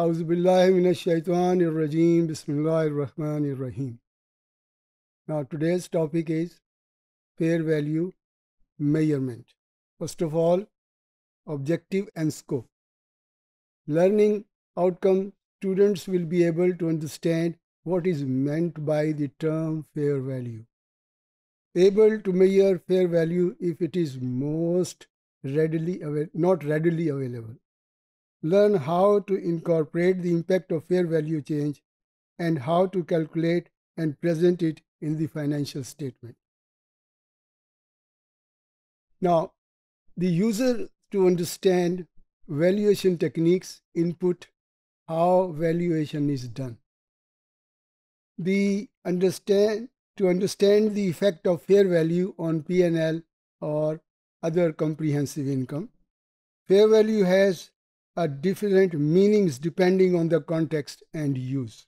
أعوذ بالله من الشيطان الرجيم بسم الله الرحمن الرحيم Now today's topic is fair value measurement. First of all, objective and scope. Learning outcome students will be able to understand what is meant by the term fair value. Able to measure fair value if it is most readily not readily available learn how to incorporate the impact of fair value change and how to calculate and present it in the financial statement. Now, the user to understand valuation techniques input how valuation is done. The understand to understand the effect of fair value on P&L or other comprehensive income. Fair value has are different meanings depending on the context and use.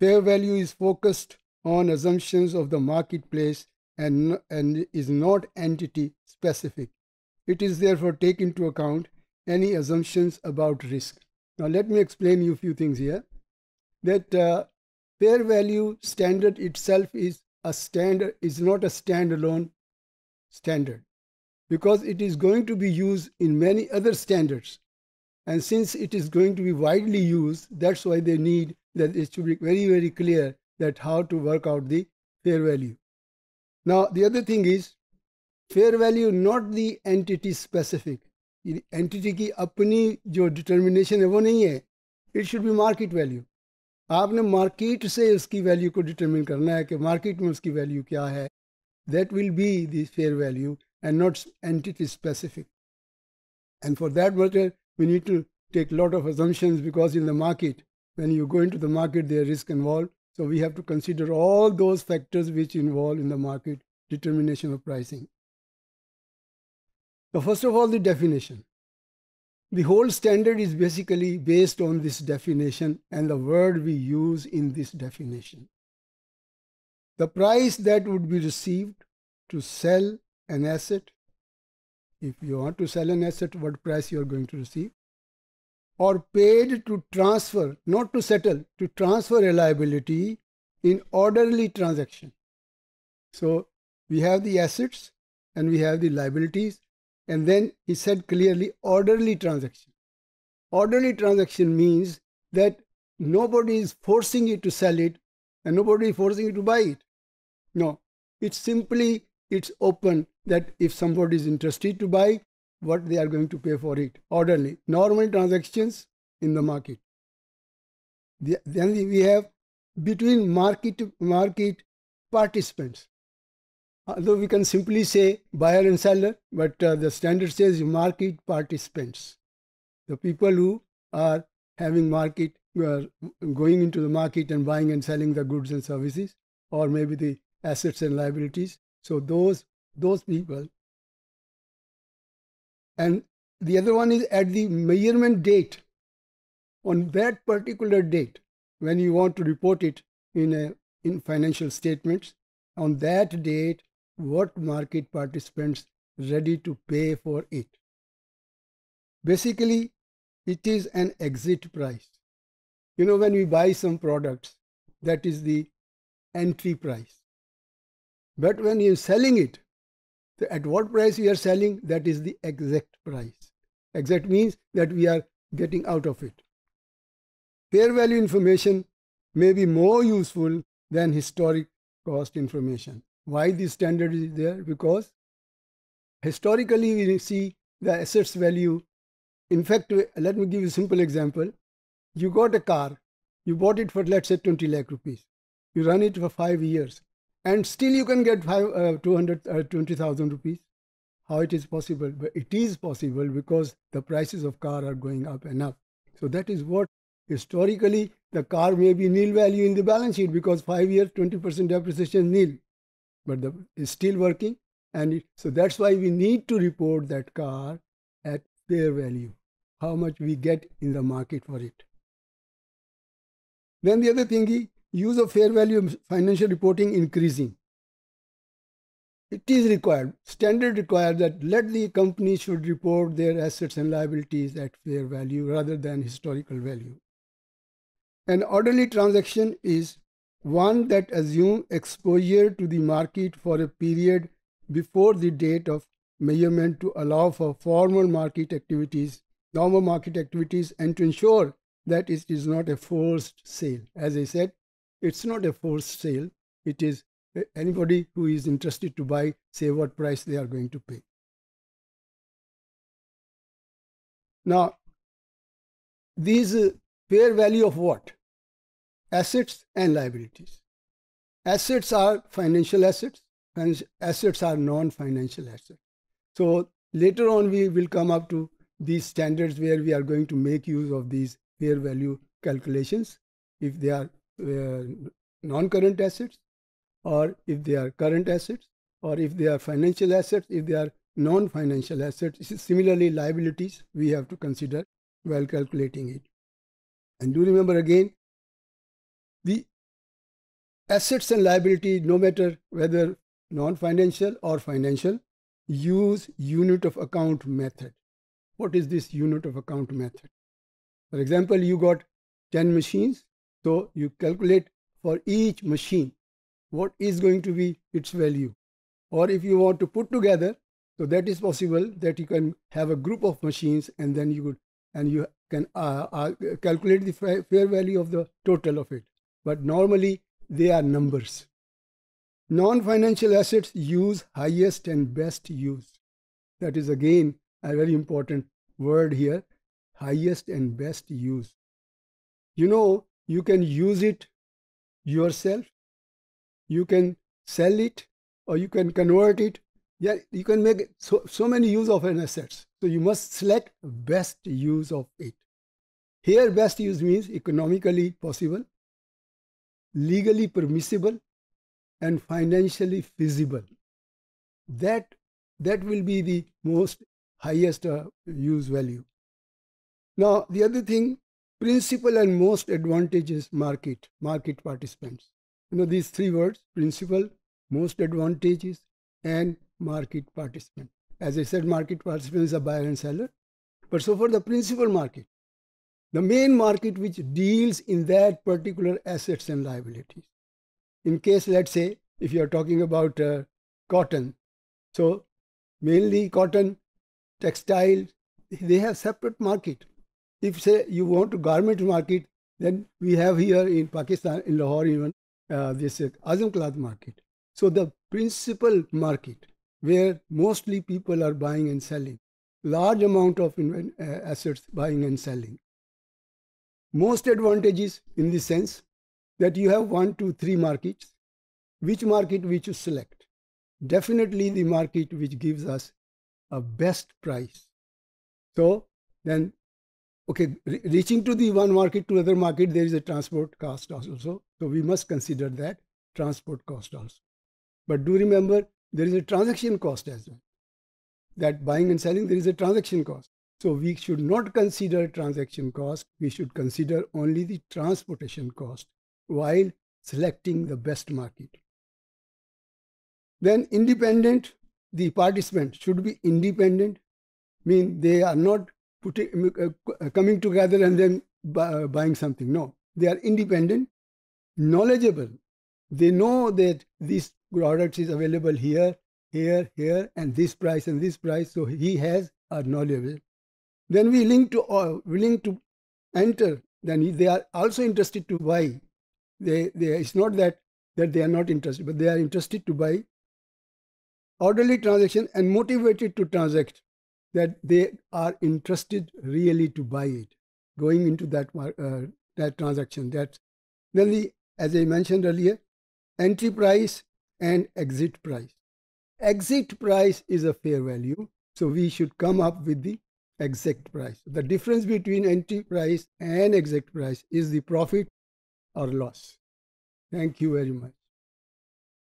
Fair value is focused on assumptions of the marketplace and, and is not entity specific. It is therefore take into account any assumptions about risk. Now let me explain you a few things here. That uh, fair value standard itself is a standard is not a standalone standard because it is going to be used in many other standards and since it is going to be widely used, that's why they need that it should be very, very clear that how to work out the fair value. Now, the other thing is fair value not the entity specific. entity की अपनी जो determination है वो नहीं है it should be market value आपने market से उसकी वैल्यू को डिटरमिन करना है कि मार्केट में उसकी वैल्यू क्या है that will be the fair value and not entity specific and for that matter we need to take a lot of assumptions because in the market, when you go into the market, there is risk involved. So we have to consider all those factors which involve in the market determination of pricing. So first of all, the definition. The whole standard is basically based on this definition and the word we use in this definition. The price that would be received to sell an asset if you want to sell an asset, what price you are going to receive, or paid to transfer, not to settle, to transfer a liability in orderly transaction. So we have the assets and we have the liabilities, and then he said clearly orderly transaction. Orderly transaction means that nobody is forcing you to sell it and nobody is forcing you to buy it. No, it's simply it's open that if somebody is interested to buy, what they are going to pay for it orderly. Normal transactions in the market. The, then we have between market market participants. Although we can simply say buyer and seller, but uh, the standard says market participants. The people who are having market, going into the market and buying and selling the goods and services, or maybe the assets and liabilities. So those those people. And the other one is at the measurement date. On that particular date, when you want to report it in a in financial statements, on that date, what market participants ready to pay for it. Basically, it is an exit price. You know, when we buy some products, that is the entry price. But when you're selling it, at what price you are selling, that is the exit price. Exact means that we are getting out of it. Fair value information may be more useful than historic cost information. Why this standard is there? Because historically we see the assets value. In fact, let me give you a simple example. You got a car, you bought it for let's say 20 lakh rupees. You run it for five years and still you can get five, uh, 220,000 uh, rupees. How it is possible? But it is possible because the prices of car are going up and up. So that is what historically the car may be nil value in the balance sheet because five years, 20% depreciation nil. But the, it's still working. And it, so that's why we need to report that car at fair value, how much we get in the market for it. Then the other thing use of fair value financial reporting increasing. It is required, standard required that let the company should report their assets and liabilities at fair value rather than historical value. An orderly transaction is one that assumes exposure to the market for a period before the date of measurement to allow for formal market activities, normal market activities, and to ensure that it is not a forced sale. As I said, it's not a forced sale. It is anybody who is interested to buy, say what price they are going to pay. Now, these uh, fair value of what? Assets and liabilities. Assets are financial assets, and assets are non-financial assets. So later on, we will come up to these standards where we are going to make use of these fair value calculations if they are non-current assets or if they are current assets or if they are financial assets, if they are non-financial assets. Similarly, liabilities we have to consider while calculating it. And do remember again, the assets and liability, no matter whether non-financial or financial, use unit of account method. What is this unit of account method? For example, you got 10 machines, so you calculate for each machine what is going to be its value. Or if you want to put together, so that is possible that you can have a group of machines and then you could and you can uh, uh, calculate the fair value of the total of it. But normally they are numbers. Non-financial assets use highest and best use. That is again a very important word here, highest and best use. You know, you can use it yourself you can sell it or you can convert it. Yeah, you can make so, so many use of an assets. So you must select best use of it. Here best use means economically possible, legally permissible, and financially feasible. That, that will be the most highest uh, use value. Now, the other thing, principal and most advantageous market, market participants. You know these three words principal most advantages and market participant. As i said market participant is a buyer and seller. But so for the principal market the main market which deals in that particular assets and liabilities. In case let's say if you are talking about uh, cotton so mainly cotton textile they have separate market if say you want to garment market then we have here in pakistan in lahore even uh, this uh, Azam cloth market. So the principal market where mostly people are buying and selling, large amount of uh, assets buying and selling. Most advantages in the sense that you have one, two, three markets. Which market we should select? Definitely the market which gives us a best price. So then okay, re reaching to the one market to other market, there is a transport cost also. So we must consider that transport cost also. But do remember, there is a transaction cost as well. That buying and selling, there is a transaction cost. So we should not consider transaction cost. We should consider only the transportation cost while selecting the best market. Then independent, the participant should be independent, mean they are not putting, uh, coming together and then uh, buying something. No, they are independent, knowledgeable. They know that this product is available here, here, here, and this price and this price. So he has a knowledge. Then we link to uh, willing to enter. Then they are also interested to buy. They, they, it's not that that they are not interested, but they are interested to buy. Orderly transaction and motivated to transact that they are interested really to buy it, going into that, uh, that transaction. That, then the, as I mentioned earlier, entry price and exit price. Exit price is a fair value, so we should come up with the exit price. The difference between entry price and exit price is the profit or loss. Thank you very much.